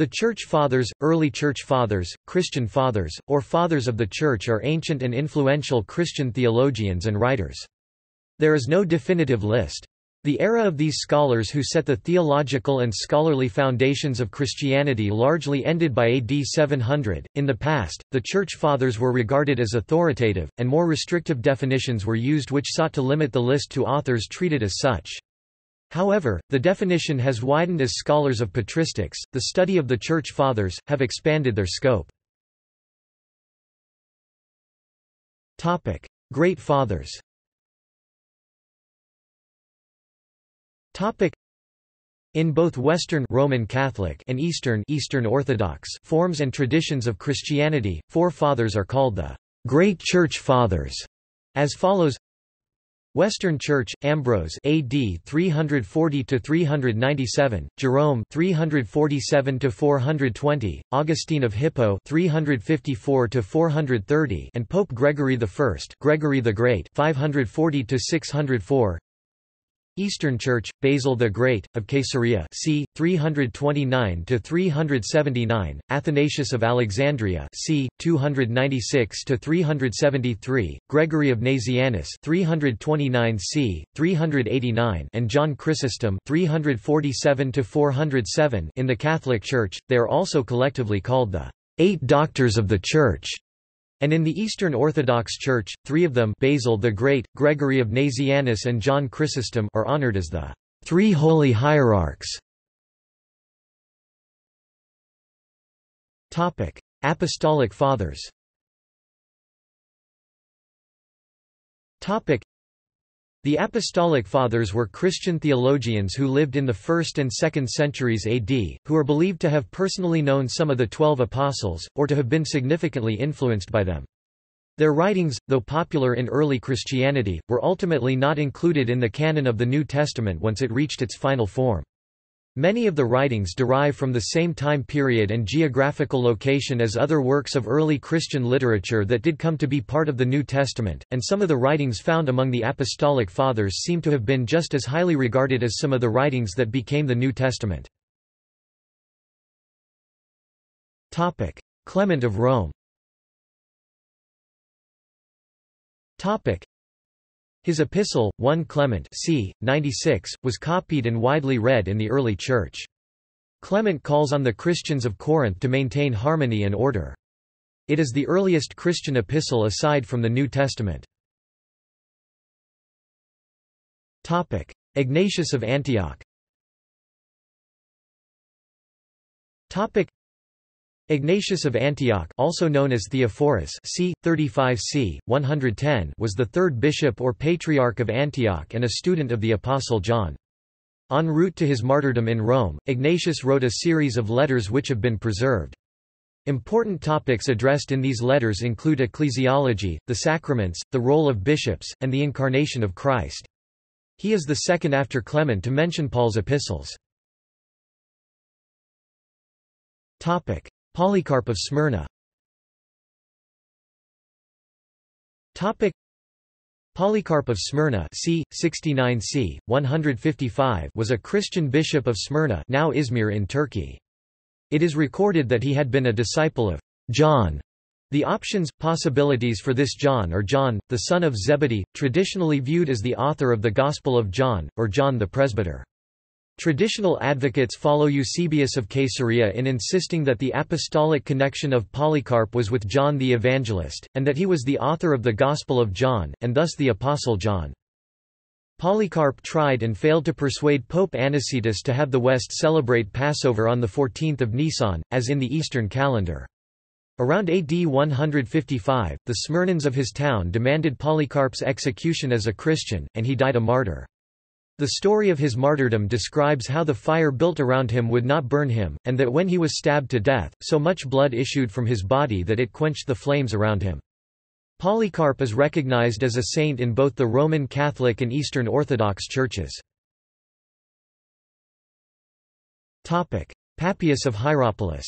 The Church Fathers, early Church Fathers, Christian Fathers, or Fathers of the Church are ancient and influential Christian theologians and writers. There is no definitive list. The era of these scholars who set the theological and scholarly foundations of Christianity largely ended by AD 700. In the past, the Church Fathers were regarded as authoritative, and more restrictive definitions were used which sought to limit the list to authors treated as such. However, the definition has widened as scholars of patristics, the study of the Church Fathers, have expanded their scope. Great Fathers in both Western Roman Catholic and Eastern Eastern Orthodox forms and traditions of Christianity, forefathers are called the Great Church Fathers, as follows: Western Church, Ambrose AD 340 to 397, Jerome 347 to 420, Augustine of Hippo 354 to 430, and Pope Gregory I, Gregory the Great 540 to 604. Eastern Church, Basil the Great, of Caesarea c. 329–379, Athanasius of Alexandria c. 296–373, Gregory of Nazianzus 329 c. 389 and John Chrysostom 347–407 In the Catholic Church, they are also collectively called the Eight Doctors of the Church. And in the Eastern Orthodox Church, three of them Basil the Great, Gregory of Nazianzus and John Chrysostom are honored as the Three Holy Hierarchs. Apostolic Fathers the Apostolic Fathers were Christian theologians who lived in the 1st and 2nd centuries AD, who are believed to have personally known some of the Twelve Apostles, or to have been significantly influenced by them. Their writings, though popular in early Christianity, were ultimately not included in the canon of the New Testament once it reached its final form. Many of the writings derive from the same time period and geographical location as other works of early Christian literature that did come to be part of the New Testament, and some of the writings found among the Apostolic Fathers seem to have been just as highly regarded as some of the writings that became the New Testament. Clement of Rome his epistle, 1 Clement c. 96, was copied and widely read in the early Church. Clement calls on the Christians of Corinth to maintain harmony and order. It is the earliest Christian epistle aside from the New Testament. Topic: Ignatius of Antioch Ignatius of Antioch also known as Theophorus c. 35 c. 110 was the third bishop or patriarch of Antioch and a student of the Apostle John. En route to his martyrdom in Rome, Ignatius wrote a series of letters which have been preserved. Important topics addressed in these letters include ecclesiology, the sacraments, the role of bishops, and the incarnation of Christ. He is the second after Clement to mention Paul's epistles. Polycarp of Smyrna Polycarp of Smyrna c. 69 c. 155 was a Christian bishop of Smyrna now Izmir in Turkey. It is recorded that he had been a disciple of John. The options, possibilities for this John are John, the son of Zebedee, traditionally viewed as the author of the Gospel of John, or John the Presbyter. Traditional advocates follow Eusebius of Caesarea in insisting that the apostolic connection of Polycarp was with John the Evangelist, and that he was the author of the Gospel of John, and thus the Apostle John. Polycarp tried and failed to persuade Pope Anicetus to have the West celebrate Passover on 14 Nisan, as in the Eastern calendar. Around AD 155, the Smyrnans of his town demanded Polycarp's execution as a Christian, and he died a martyr. The story of his martyrdom describes how the fire built around him would not burn him, and that when he was stabbed to death, so much blood issued from his body that it quenched the flames around him. Polycarp is recognized as a saint in both the Roman Catholic and Eastern Orthodox churches. Papias of Hierapolis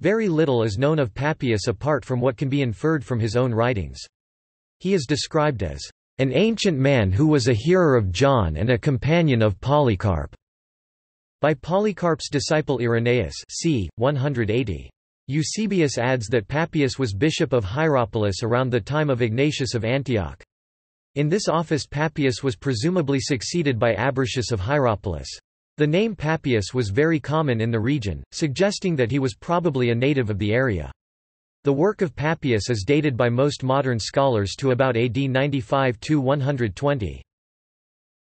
Very little is known of Papias apart from what can be inferred from his own writings. He is described as an ancient man who was a hearer of John and a companion of Polycarp, by Polycarp's disciple Irenaeus c. 180. Eusebius adds that Papias was bishop of Hierapolis around the time of Ignatius of Antioch. In this office Papias was presumably succeeded by Abercius of Hierapolis. The name Papias was very common in the region, suggesting that he was probably a native of the area. The work of Papias is dated by most modern scholars to about AD 95–120.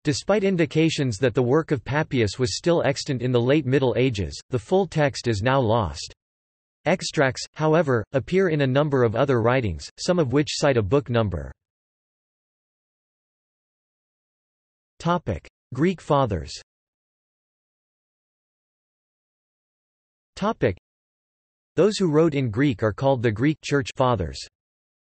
Despite indications that the work of Papias was still extant in the late Middle Ages, the full text is now lost. Extracts, however, appear in a number of other writings, some of which cite a book number. Greek Fathers those who wrote in Greek are called the Greek Church Fathers.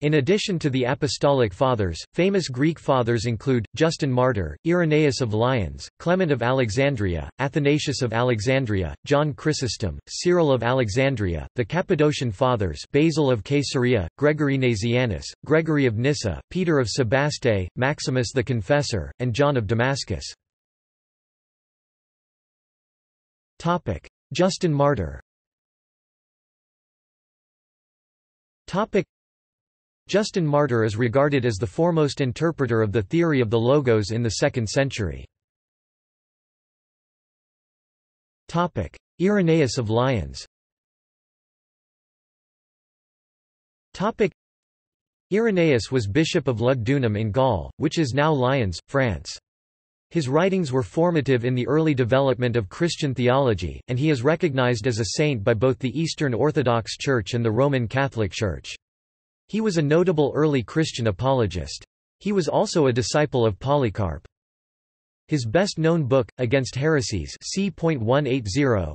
In addition to the Apostolic Fathers, famous Greek Fathers include, Justin Martyr, Irenaeus of Lyons, Clement of Alexandria, Athanasius of Alexandria, John Chrysostom, Cyril of Alexandria, the Cappadocian Fathers Basil of Caesarea, Gregory Nazianzus, Gregory of Nyssa, Peter of Sebaste, Maximus the Confessor, and John of Damascus. Justin Martyr Justin Martyr is regarded as the foremost interpreter of the theory of the Logos in the 2nd century. Irenaeus of Lyons Irenaeus was bishop of Lugdunum in Gaul, which is now Lyons, France. His writings were formative in the early development of Christian theology, and he is recognized as a saint by both the Eastern Orthodox Church and the Roman Catholic Church. He was a notable early Christian apologist. He was also a disciple of Polycarp. His best-known book, Against Heresies c.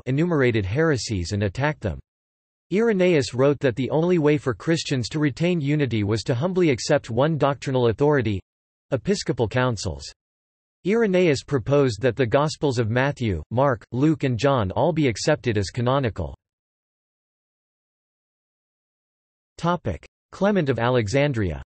enumerated heresies and attacked them. Irenaeus wrote that the only way for Christians to retain unity was to humbly accept one doctrinal authority—episcopal councils. Irenaeus proposed that the Gospels of Matthew, Mark, Luke and John all be accepted as canonical. Clement of Alexandria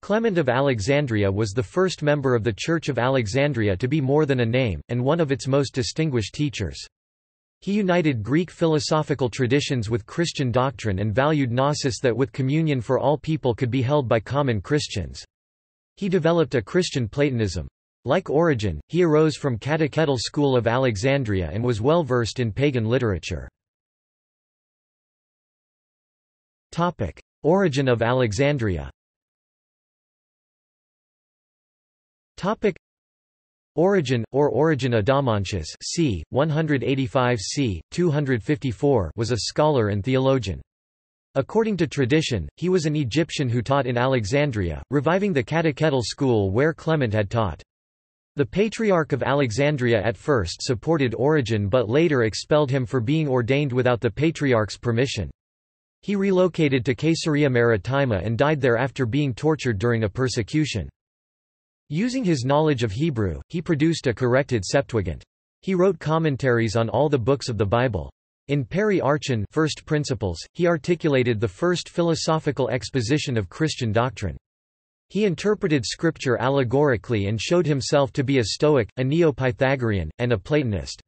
Clement of Alexandria was the first member of the Church of Alexandria to be more than a name, and one of its most distinguished teachers. He united Greek philosophical traditions with Christian doctrine and valued gnosis that with communion for all people could be held by common Christians. He developed a Christian Platonism. Like Origen, he arose from catechetical school of Alexandria and was well versed in pagan literature. Origen of Alexandria Origen, or Origen Adamantius c. 185 c. 254 was a scholar and theologian. According to tradition, he was an Egyptian who taught in Alexandria, reviving the catechetical school where Clement had taught. The Patriarch of Alexandria at first supported Origen but later expelled him for being ordained without the Patriarch's permission. He relocated to Caesarea Maritima and died there after being tortured during a persecution. Using his knowledge of Hebrew, he produced a corrected Septuagint. He wrote commentaries on all the books of the Bible. In Peri Archon First Principles, he articulated the first philosophical exposition of Christian doctrine. He interpreted scripture allegorically and showed himself to be a Stoic, a Neo-Pythagorean, and a Platonist.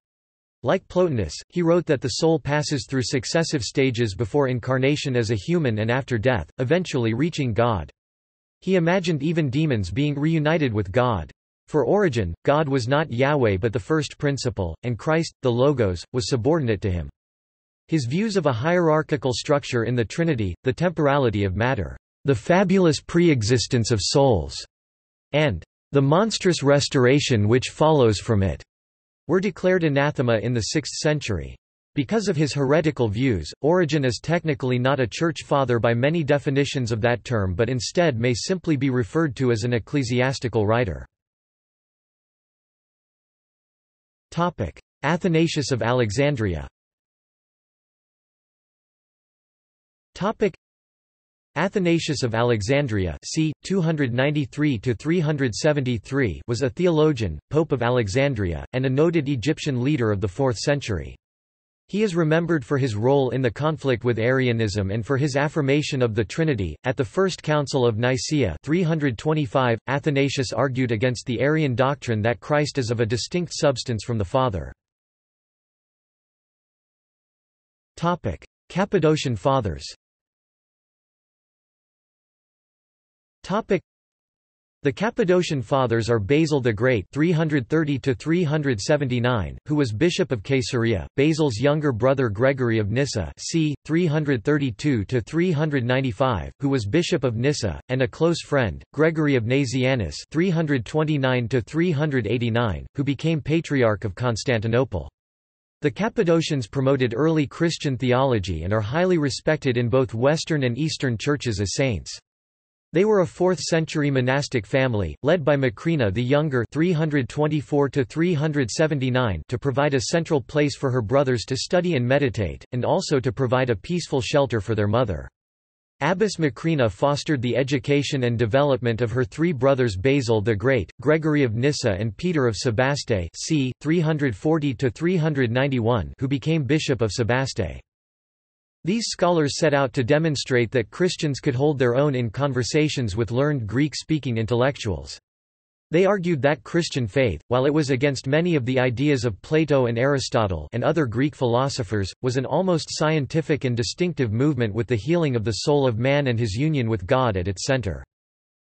Like Plotinus, he wrote that the soul passes through successive stages before incarnation as a human and after death, eventually reaching God. He imagined even demons being reunited with God. For Origen, God was not Yahweh but the first principle, and Christ, the Logos, was subordinate to him. His views of a hierarchical structure in the Trinity, the temporality of matter, the fabulous preexistence of souls, and the monstrous restoration which follows from it, were declared anathema in the 6th century. Because of his heretical views, Origen is technically not a church father by many definitions of that term but instead may simply be referred to as an ecclesiastical writer. Athanasius of Alexandria Athanasius of Alexandria c. 293 was a theologian, Pope of Alexandria, and a noted Egyptian leader of the 4th century. He is remembered for his role in the conflict with Arianism and for his affirmation of the Trinity. At the First Council of Nicaea 325, Athanasius argued against the Arian doctrine that Christ is of a distinct substance from the Father. Topic: Cappadocian Fathers. Topic: the Cappadocian Fathers are Basil the Great 330 who was bishop of Caesarea, Basil's younger brother Gregory of Nyssa c. 332–395, who was bishop of Nyssa, and a close friend, Gregory of Nazianzus 329–389, who became Patriarch of Constantinople. The Cappadocians promoted early Christian theology and are highly respected in both Western and Eastern churches as saints. They were a 4th-century monastic family, led by Macrina the Younger 324 to provide a central place for her brothers to study and meditate, and also to provide a peaceful shelter for their mother. Abbess Macrina fostered the education and development of her three brothers Basil the Great, Gregory of Nyssa and Peter of Sebaste c. 340 who became Bishop of Sebaste. These scholars set out to demonstrate that Christians could hold their own in conversations with learned Greek-speaking intellectuals. They argued that Christian faith, while it was against many of the ideas of Plato and Aristotle and other Greek philosophers, was an almost scientific and distinctive movement with the healing of the soul of man and his union with God at its center.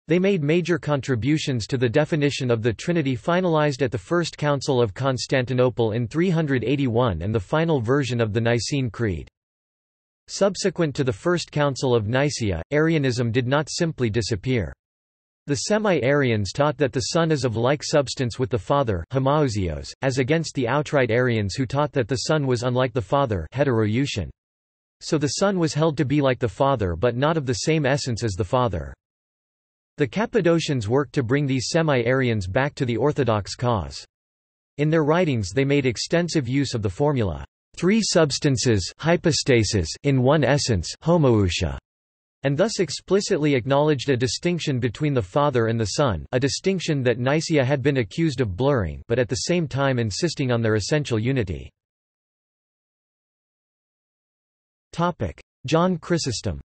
They made major contributions to the definition of the Trinity finalized at the First Council of Constantinople in 381 and the final version of the Nicene Creed. Subsequent to the First Council of Nicaea, Arianism did not simply disappear. The semi-Arians taught that the Son is of like substance with the Father homoousios, as against the outright Arians who taught that the Son was unlike the Father heterousion. So the Son was held to be like the Father but not of the same essence as the Father. The Cappadocians worked to bring these semi-Arians back to the orthodox cause. In their writings they made extensive use of the formula, three substances hypostasis in one essence homoousia, and thus explicitly acknowledged a distinction between the Father and the Son a distinction that Nicaea had been accused of blurring but at the same time insisting on their essential unity. John Chrysostom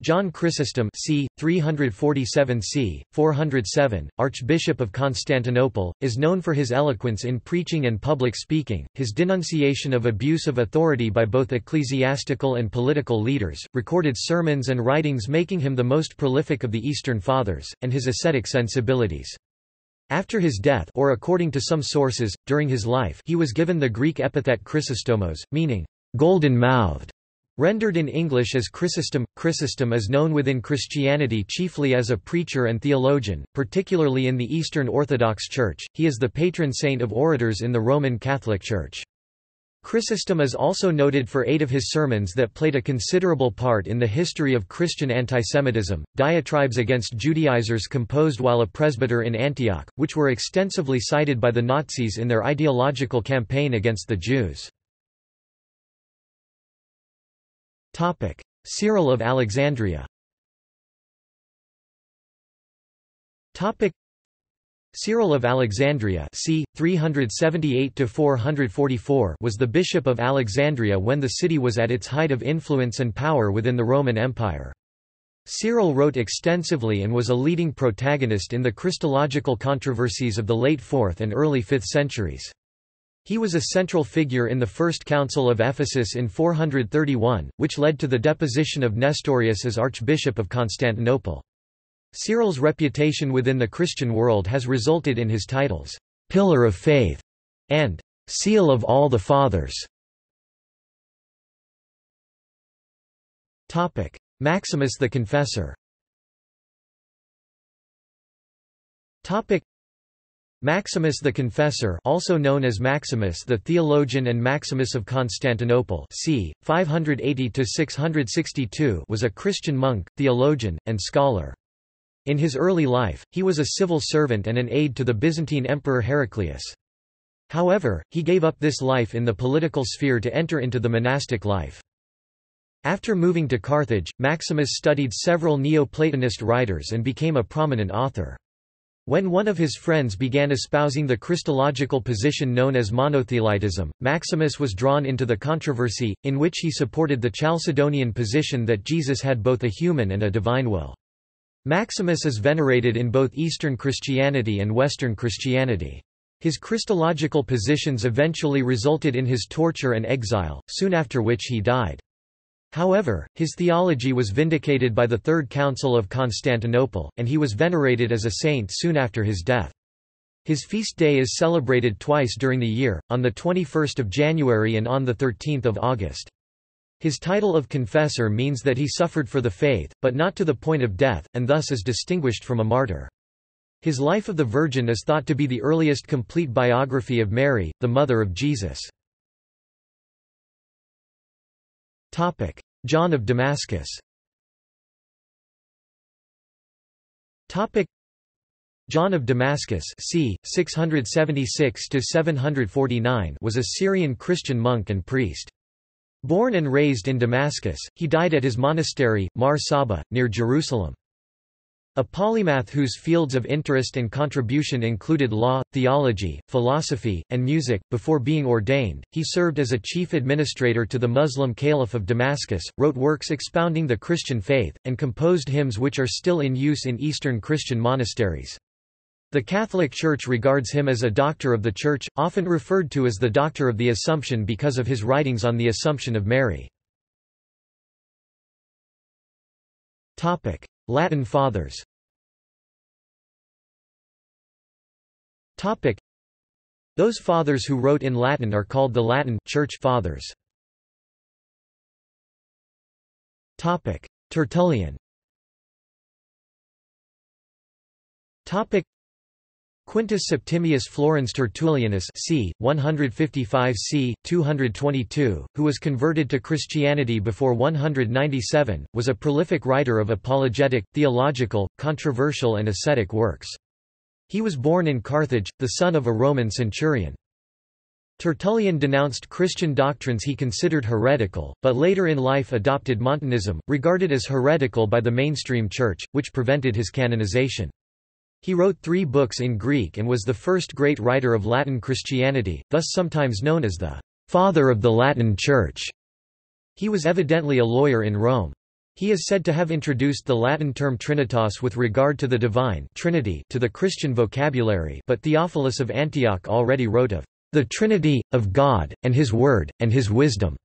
John Chrysostom c. 347 c. 407, Archbishop of Constantinople, is known for his eloquence in preaching and public speaking, his denunciation of abuse of authority by both ecclesiastical and political leaders, recorded sermons and writings making him the most prolific of the Eastern Fathers, and his ascetic sensibilities. After his death or according to some sources, during his life he was given the Greek epithet Chrysostomos, meaning, golden-mouthed. Rendered in English as Chrysostom, Chrysostom is known within Christianity chiefly as a preacher and theologian, particularly in the Eastern Orthodox Church. He is the patron saint of orators in the Roman Catholic Church. Chrysostom is also noted for eight of his sermons that played a considerable part in the history of Christian antisemitism, diatribes against Judaizers composed while a presbyter in Antioch, which were extensively cited by the Nazis in their ideological campaign against the Jews. Cyril of Alexandria Cyril of Alexandria c. 378–444 was the bishop of Alexandria when the city was at its height of influence and power within the Roman Empire. Cyril wrote extensively and was a leading protagonist in the Christological controversies of the late 4th and early 5th centuries. He was a central figure in the First Council of Ephesus in 431, which led to the deposition of Nestorius as Archbishop of Constantinople. Cyril's reputation within the Christian world has resulted in his titles, "'Pillar of Faith' and "'Seal of all the Fathers'". Maximus the Confessor Maximus the Confessor also known as Maximus the Theologian and Maximus of Constantinople c. 580–662 was a Christian monk, theologian, and scholar. In his early life, he was a civil servant and an aide to the Byzantine Emperor Heraclius. However, he gave up this life in the political sphere to enter into the monastic life. After moving to Carthage, Maximus studied several Neoplatonist writers and became a prominent author. When one of his friends began espousing the Christological position known as monothelitism, Maximus was drawn into the controversy, in which he supported the Chalcedonian position that Jesus had both a human and a divine will. Maximus is venerated in both Eastern Christianity and Western Christianity. His Christological positions eventually resulted in his torture and exile, soon after which he died. However, his theology was vindicated by the Third Council of Constantinople, and he was venerated as a saint soon after his death. His feast day is celebrated twice during the year, on 21 January and on 13 August. His title of confessor means that he suffered for the faith, but not to the point of death, and thus is distinguished from a martyr. His Life of the Virgin is thought to be the earliest complete biography of Mary, the mother of Jesus. Topic: John of Damascus. John of Damascus, c. 676–749 was a Syrian Christian monk and priest. Born and raised in Damascus, he died at his monastery, Mar Saba, near Jerusalem. A polymath whose fields of interest and contribution included law, theology, philosophy, and music. Before being ordained, he served as a chief administrator to the Muslim Caliph of Damascus, wrote works expounding the Christian faith, and composed hymns which are still in use in Eastern Christian monasteries. The Catholic Church regards him as a doctor of the Church, often referred to as the Doctor of the Assumption because of his writings on the Assumption of Mary. Latin Fathers Those fathers who wrote in Latin are called the Latin Church Fathers. Tertullian Quintus Septimius Florens Tertullianus c. 155 c. 222, who was converted to Christianity before 197, was a prolific writer of apologetic, theological, controversial and ascetic works. He was born in Carthage, the son of a Roman centurion. Tertullian denounced Christian doctrines he considered heretical, but later in life adopted Montanism, regarded as heretical by the mainstream church, which prevented his canonization. He wrote three books in Greek and was the first great writer of Latin Christianity, thus sometimes known as the «father of the Latin Church». He was evidently a lawyer in Rome. He is said to have introduced the Latin term trinitas with regard to the divine Trinity to the Christian vocabulary but Theophilus of Antioch already wrote of the Trinity, of God, and His Word, and His wisdom,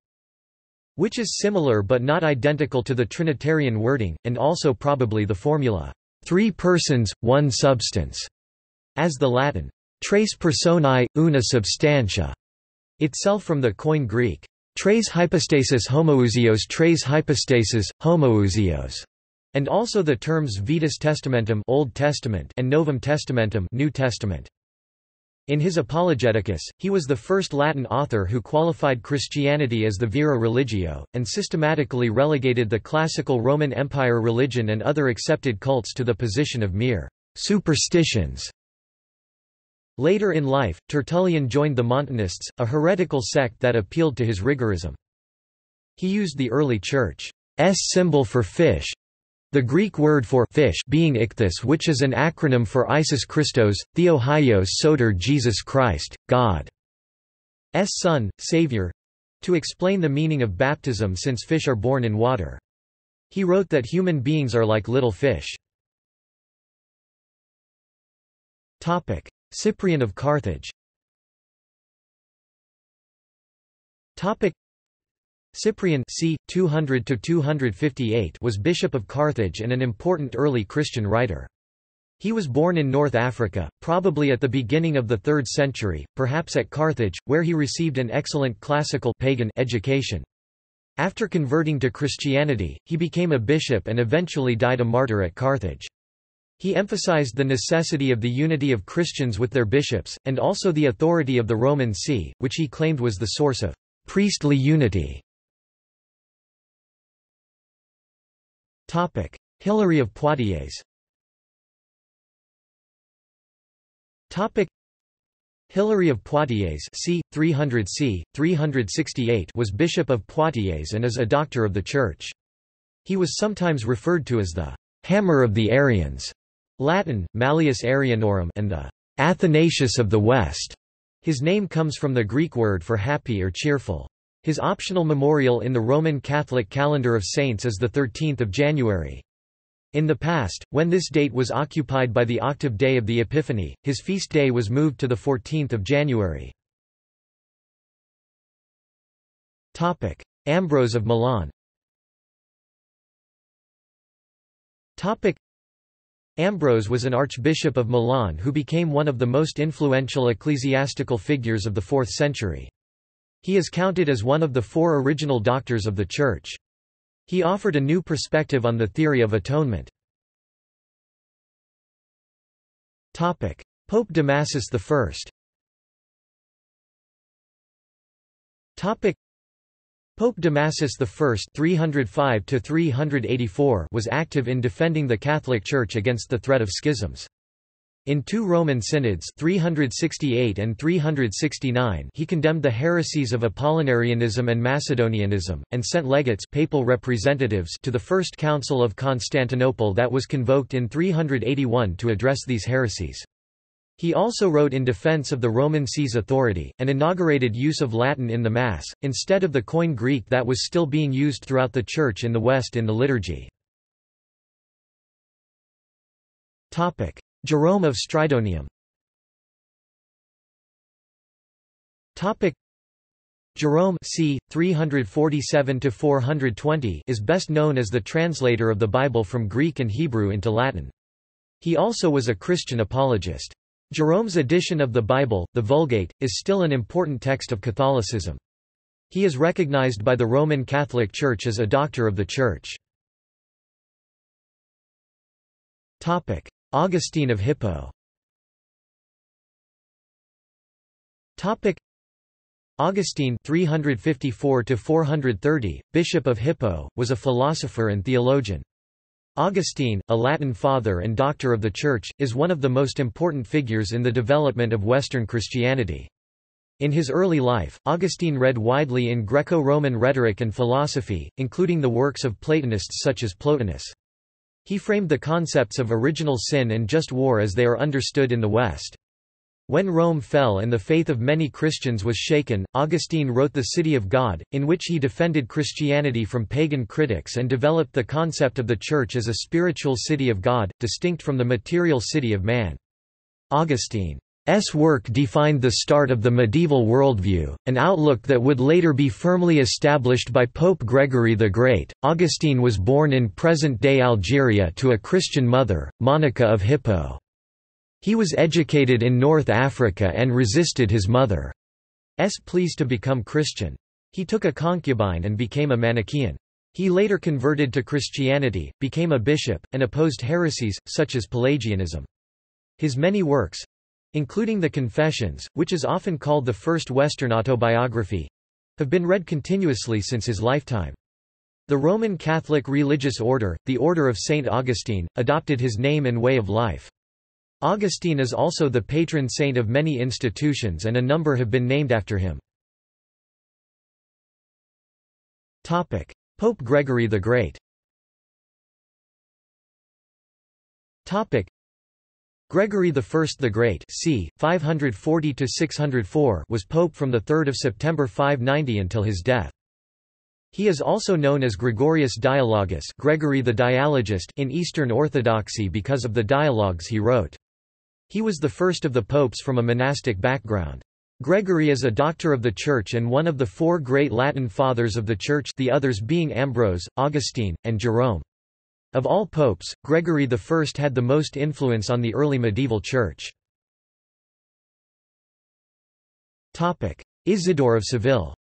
which is similar but not identical to the Trinitarian wording, and also probably the formula three persons, one substance, as the Latin tres personae, una substantia, itself from the Koine Greek tres hypostasis homoousios tres hypostasis, homoousios, and also the terms Vetus Testamentum Old Testament and Novum Testamentum New Testament. In his Apologeticus, he was the first Latin author who qualified Christianity as the vera religio, and systematically relegated the classical Roman Empire religion and other accepted cults to the position of mere superstitions. Later in life, Tertullian joined the Montanists, a heretical sect that appealed to his rigorism. He used the early Church's symbol for fish, the Greek word for fish being ichthys which is an acronym for Iesous Christos, Theohios Soter Jesus Christ, God's Son, Savior—to explain the meaning of baptism since fish are born in water. He wrote that human beings are like little fish. Cyprian of Carthage Cyprian c. 200 was bishop of Carthage and an important early Christian writer. He was born in North Africa, probably at the beginning of the 3rd century, perhaps at Carthage, where he received an excellent classical pagan education. After converting to Christianity, he became a bishop and eventually died a martyr at Carthage. He emphasized the necessity of the unity of Christians with their bishops, and also the authority of the Roman See, which he claimed was the source of priestly unity. Hilary of Poitiers Hilary of Poitiers c. 300 c. 368 was bishop of Poitiers and is a doctor of the Church. He was sometimes referred to as the «hammer of the Arians» Latin, Malleus Arianorum and the Athanasius of the West. His name comes from the Greek word for happy or cheerful. His optional memorial in the Roman Catholic calendar of saints is 13 January. In the past, when this date was occupied by the octave day of the Epiphany, his feast day was moved to 14 January. Ambrose of Milan Ambrose was an archbishop of Milan who became one of the most influential ecclesiastical figures of the 4th century. He is counted as one of the four original doctors of the Church. He offered a new perspective on the theory of atonement. Pope Damasus I Pope Damasus I (305–384) was active in defending the Catholic Church against the threat of schisms. In two Roman synods 368 and 369 he condemned the heresies of Apollinarianism and Macedonianism, and sent legates papal representatives to the First Council of Constantinople that was convoked in 381 to address these heresies. He also wrote in defense of the Roman see's authority, and inaugurated use of Latin in the Mass, instead of the Koine Greek that was still being used throughout the Church in the West in the liturgy. Jerome of Stridonium Jerome c. 347 is best known as the translator of the Bible from Greek and Hebrew into Latin. He also was a Christian apologist. Jerome's edition of the Bible, the Vulgate, is still an important text of Catholicism. He is recognized by the Roman Catholic Church as a doctor of the Church. Augustine of Hippo Augustine 354 Bishop of Hippo, was a philosopher and theologian. Augustine, a Latin father and doctor of the Church, is one of the most important figures in the development of Western Christianity. In his early life, Augustine read widely in Greco-Roman rhetoric and philosophy, including the works of Platonists such as Plotinus. He framed the concepts of original sin and just war as they are understood in the West. When Rome fell and the faith of many Christians was shaken, Augustine wrote The City of God, in which he defended Christianity from pagan critics and developed the concept of the Church as a spiritual city of God, distinct from the material city of man. Augustine's work defined the start of the medieval worldview, an outlook that would later be firmly established by Pope Gregory the Great. Augustine was born in present-day Algeria to a Christian mother, Monica of Hippo. He was educated in North Africa and resisted his mother's pleas to become Christian. He took a concubine and became a Manichaean. He later converted to Christianity, became a bishop, and opposed heresies, such as Pelagianism. His many works—including the Confessions, which is often called the first Western autobiography—have been read continuously since his lifetime. The Roman Catholic religious order, the Order of St. Augustine, adopted his name and way of life. Augustine is also the patron saint of many institutions and a number have been named after him. Pope Gregory the Great Gregory I the Great c. 540 was pope from 3 September 590 until his death. He is also known as Gregorius Dialogus Gregory the Dialogist in Eastern Orthodoxy because of the dialogues he wrote. He was the first of the popes from a monastic background. Gregory is a doctor of the Church and one of the four great Latin fathers of the Church the others being Ambrose, Augustine, and Jerome. Of all popes, Gregory I had the most influence on the early medieval Church. Isidore of Seville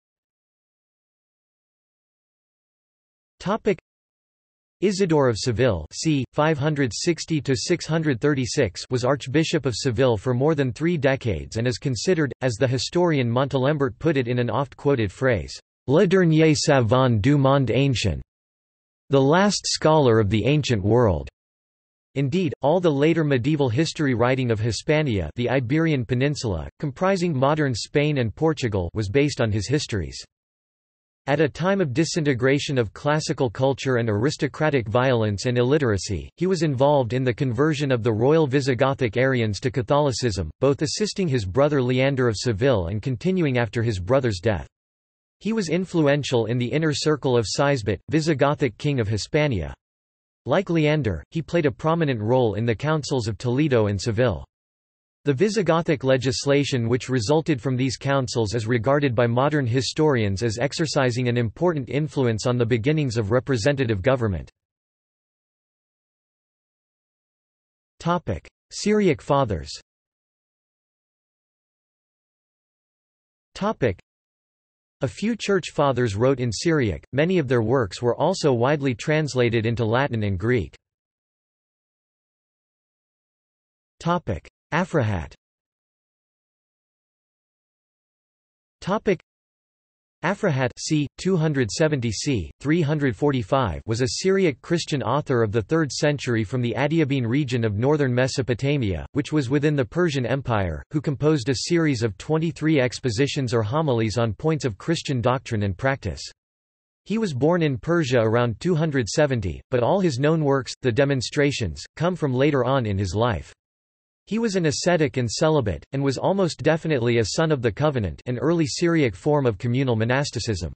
Isidore of Seville c. 560 was Archbishop of Seville for more than three decades and is considered, as the historian Montalembert put it in an oft-quoted phrase, Le dernier savant du monde ancien, the last scholar of the ancient world. Indeed, all the later medieval history writing of Hispania the Iberian Peninsula, comprising modern Spain and Portugal was based on his histories. At a time of disintegration of classical culture and aristocratic violence and illiteracy, he was involved in the conversion of the royal Visigothic Arians to Catholicism, both assisting his brother Leander of Seville and continuing after his brother's death. He was influential in the inner circle of Sisebut, Visigothic king of Hispania. Like Leander, he played a prominent role in the councils of Toledo and Seville. The Visigothic legislation which resulted from these councils is regarded by modern historians as exercising an important influence on the beginnings of representative government. Syriac Fathers a few church fathers wrote in Syriac, many of their works were also widely translated into Latin and Greek. Aphrahat Afrahat c. 270 c. 345 was a Syriac Christian author of the 3rd century from the Adiabene region of northern Mesopotamia, which was within the Persian Empire, who composed a series of 23 expositions or homilies on points of Christian doctrine and practice. He was born in Persia around 270, but all his known works, the demonstrations, come from later on in his life. He was an ascetic and celibate, and was almost definitely a son of the Covenant an early Syriac form of communal monasticism.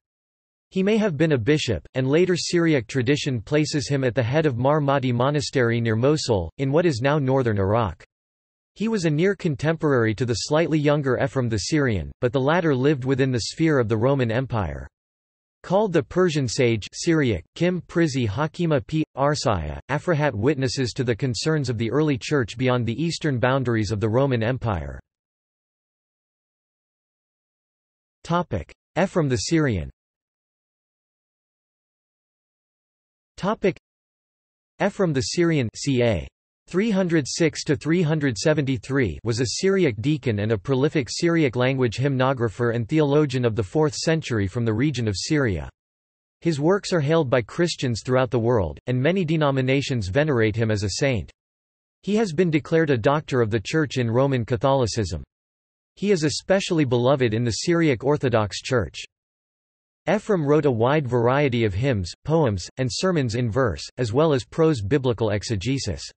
He may have been a bishop, and later Syriac tradition places him at the head of Mar Mattai Monastery near Mosul, in what is now northern Iraq. He was a near contemporary to the slightly younger Ephraim the Syrian, but the latter lived within the sphere of the Roman Empire. Called the Persian sage Syriac, Kim Prizi Hakima P. Arsaya, Aphrahat witnesses to the concerns of the early Church beyond the eastern boundaries of the Roman Empire. Ephraim the Syrian Ephraim the Syrian ca. 306–373 was a Syriac deacon and a prolific Syriac-language hymnographer and theologian of the 4th century from the region of Syria. His works are hailed by Christians throughout the world, and many denominations venerate him as a saint. He has been declared a doctor of the Church in Roman Catholicism. He is especially beloved in the Syriac Orthodox Church. Ephraim wrote a wide variety of hymns, poems, and sermons in verse, as well as prose biblical exegesis.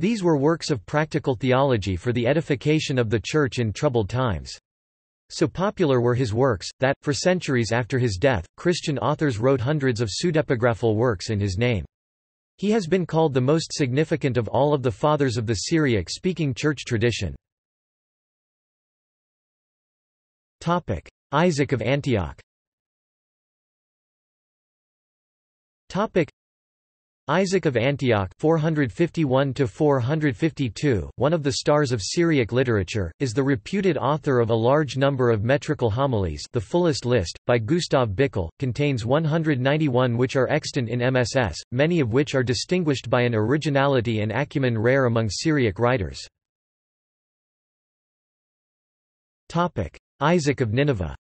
These were works of practical theology for the edification of the Church in troubled times. So popular were his works, that, for centuries after his death, Christian authors wrote hundreds of pseudepigraphal works in his name. He has been called the most significant of all of the fathers of the Syriac-speaking church tradition. Isaac of Antioch Isaac of Antioch 451 one of the stars of Syriac literature, is the reputed author of a large number of metrical homilies the fullest list, by Gustav Bickell, contains 191 which are extant in MSS, many of which are distinguished by an originality and acumen rare among Syriac writers. Isaac of Nineveh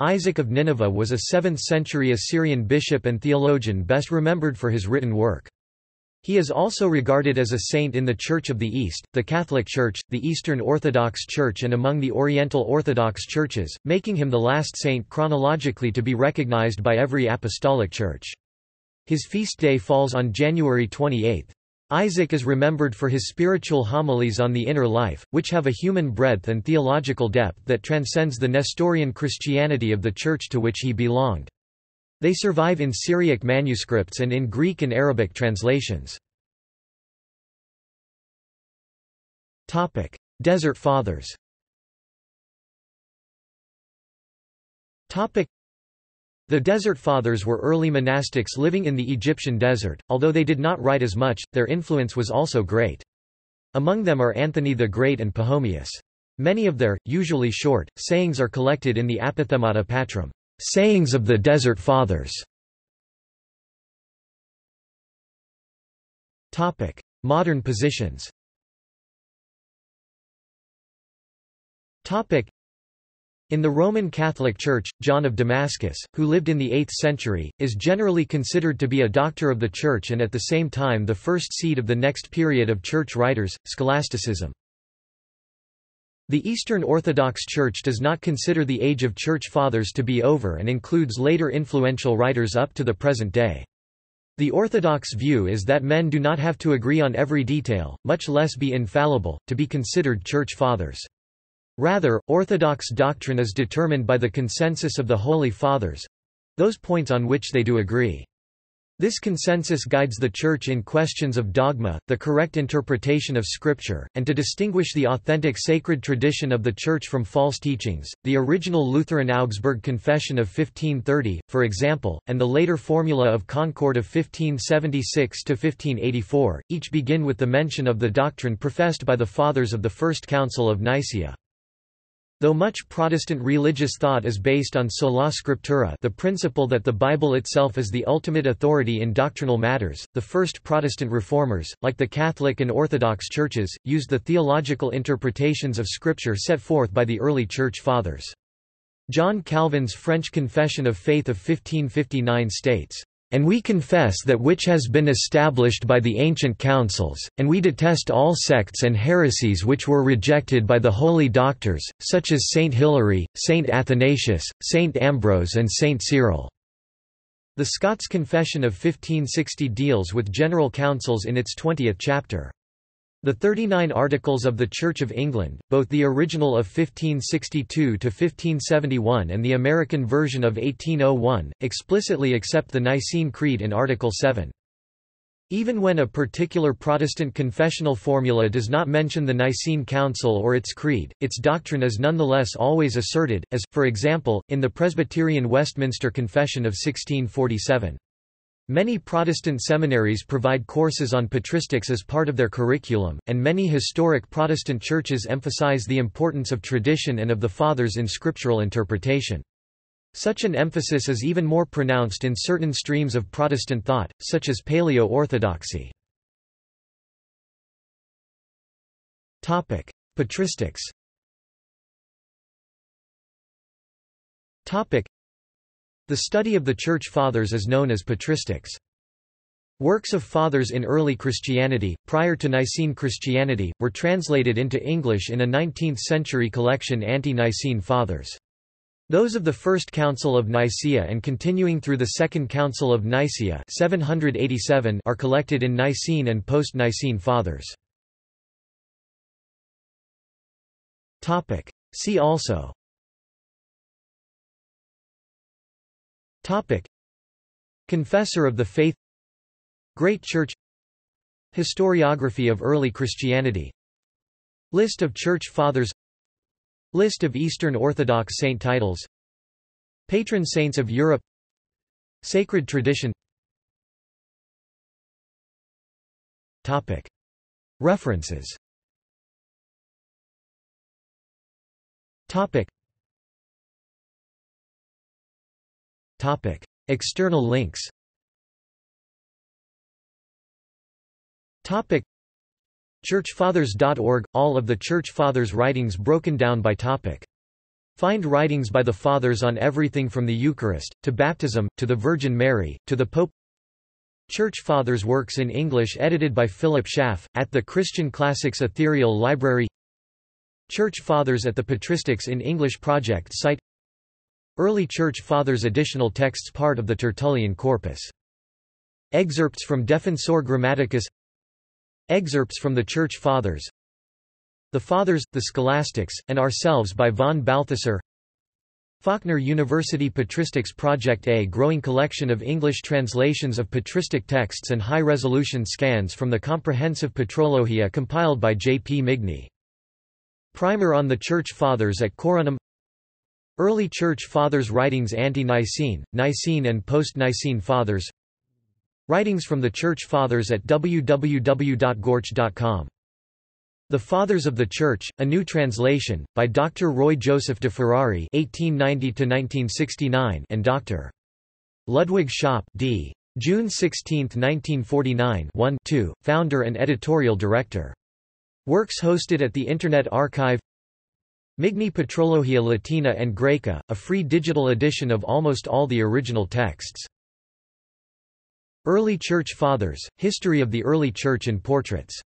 Isaac of Nineveh was a 7th-century Assyrian bishop and theologian best remembered for his written work. He is also regarded as a saint in the Church of the East, the Catholic Church, the Eastern Orthodox Church and among the Oriental Orthodox churches, making him the last saint chronologically to be recognized by every apostolic church. His feast day falls on January 28. Isaac is remembered for his spiritual homilies on the inner life, which have a human breadth and theological depth that transcends the Nestorian Christianity of the church to which he belonged. They survive in Syriac manuscripts and in Greek and Arabic translations. Desert Fathers the Desert Fathers were early monastics living in the Egyptian desert, although they did not write as much, their influence was also great. Among them are Anthony the Great and Pachomius. Many of their, usually short, sayings are collected in the Apophthegmata Patrum, sayings of the Desert Fathers. Modern positions in the Roman Catholic Church, John of Damascus, who lived in the 8th century, is generally considered to be a doctor of the Church and at the same time the first seed of the next period of Church writers, scholasticism. The Eastern Orthodox Church does not consider the age of Church Fathers to be over and includes later influential writers up to the present day. The Orthodox view is that men do not have to agree on every detail, much less be infallible, to be considered Church Fathers. Rather, Orthodox doctrine is determined by the consensus of the Holy Fathers—those points on which they do agree. This consensus guides the Church in questions of dogma, the correct interpretation of Scripture, and to distinguish the authentic sacred tradition of the Church from false teachings. The original Lutheran Augsburg Confession of 1530, for example, and the later Formula of Concord of 1576 to 1584, each begin with the mention of the doctrine professed by the Fathers of the First Council of Nicaea. Though much Protestant religious thought is based on sola scriptura the principle that the Bible itself is the ultimate authority in doctrinal matters, the first Protestant reformers, like the Catholic and Orthodox churches, used the theological interpretations of Scripture set forth by the early Church Fathers. John Calvin's French Confession of Faith of 1559 states, and we confess that which has been established by the ancient councils, and we detest all sects and heresies which were rejected by the holy doctors, such as Saint Hilary, Saint Athanasius, Saint Ambrose and Saint Cyril." The Scots Confession of 1560 deals with general councils in its 20th chapter. The 39 Articles of the Church of England, both the original of 1562–1571 and the American version of 1801, explicitly accept the Nicene Creed in Article 7. Even when a particular Protestant confessional formula does not mention the Nicene Council or its creed, its doctrine is nonetheless always asserted, as, for example, in the Presbyterian Westminster Confession of 1647. Many Protestant seminaries provide courses on patristics as part of their curriculum, and many historic Protestant churches emphasize the importance of tradition and of the Fathers in scriptural interpretation. Such an emphasis is even more pronounced in certain streams of Protestant thought, such as Paleo-Orthodoxy. Patristics the study of the Church Fathers is known as patristics. Works of Fathers in early Christianity, prior to Nicene Christianity, were translated into English in a 19th-century collection Ante-Nicene Fathers. Those of the First Council of Nicaea and continuing through the Second Council of Nicaea 787 are collected in Nicene and Post-Nicene Fathers. See also Topic. Confessor of the Faith Great Church Historiography of early Christianity List of Church Fathers List of Eastern Orthodox saint titles Patron saints of Europe Sacred tradition Topic. References Topic. Topic. External links Topic. Churchfathers.org – All of the Church Fathers' writings broken down by topic. Find writings by the Fathers on everything from the Eucharist, to baptism, to the Virgin Mary, to the Pope Church Fathers works in English edited by Philip Schaff, at the Christian Classics Ethereal Library Church Fathers at the Patristics in English Project site Early Church Fathers additional texts part of the Tertullian corpus. Excerpts from Defensor Grammaticus Excerpts from the Church Fathers The Fathers, the Scholastics, and Ourselves by von Balthasar Faulkner University Patristics Project A growing collection of English translations of patristic texts and high-resolution scans from the comprehensive Patrologia compiled by J. P. Migne. Primer on the Church Fathers at Coronum Early Church Fathers Writings Ante-Nicene, Nicene and Post-Nicene Fathers Writings from the Church Fathers at www.gorch.com. The Fathers of the Church, a new translation, by Dr. Roy Joseph Deferrari (1890–1969) and Dr. Ludwig Schopp, d. June 16, 1949, 1 2, founder and editorial director. Works hosted at the Internet Archive. Migne Patrologia Latina and Graeca, a free digital edition of almost all the original texts. Early Church Fathers, History of the Early Church and Portraits